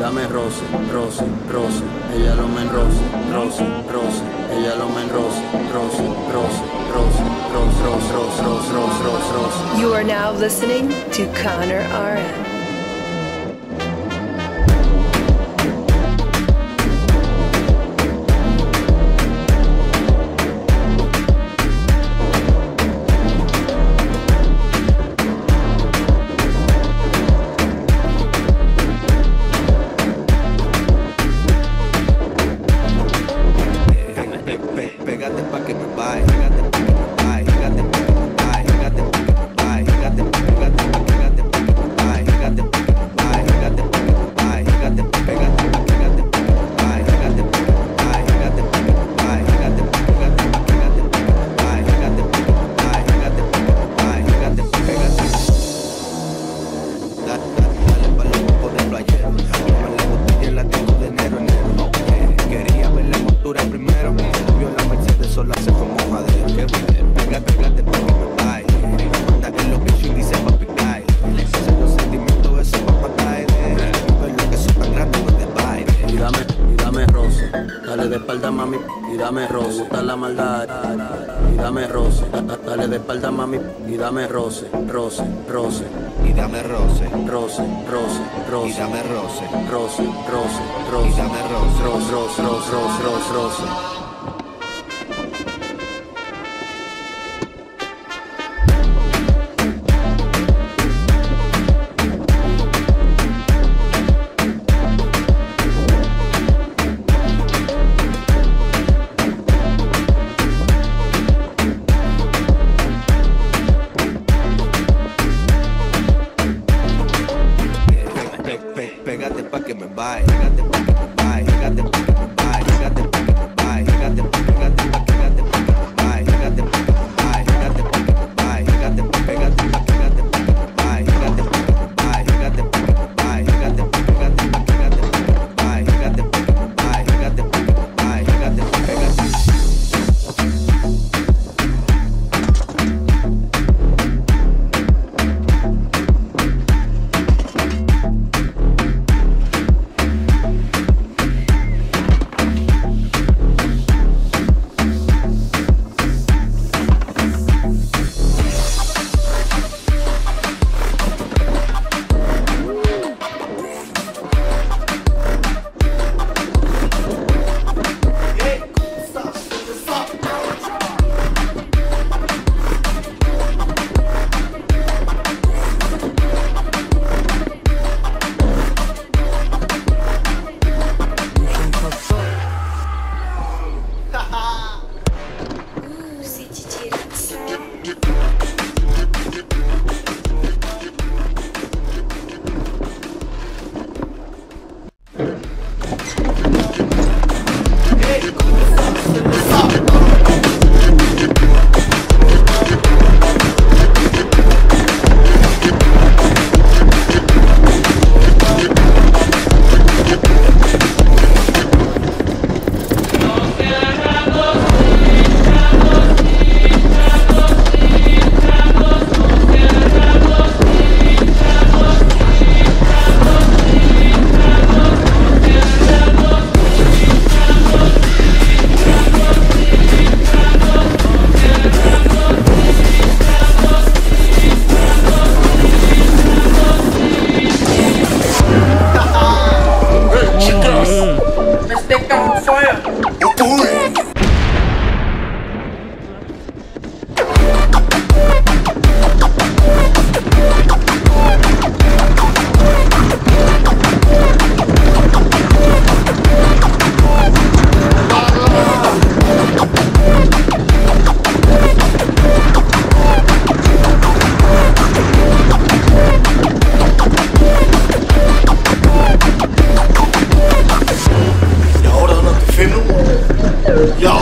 dame roce, roce, roce, ella lo roce, roce, ella lo roce, roce, roce, roce, roce, roce, roce, roce, roce, roce. You are now listening to Connor RM. Dale de espalda, mami, y dame roce. Gusta la maldad, y dame roce. Dale de espalda, mami, y dame roce, roce, roce. Y dame roce, roce, roce, roce. Y dame roce, roce, roce, roce. Y dame roce, roce, roce, roce, roce, roce.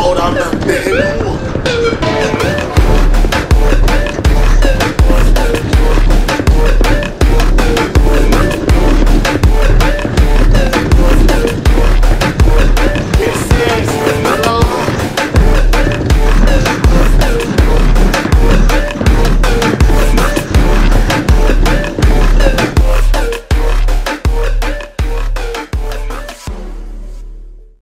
hold on, man.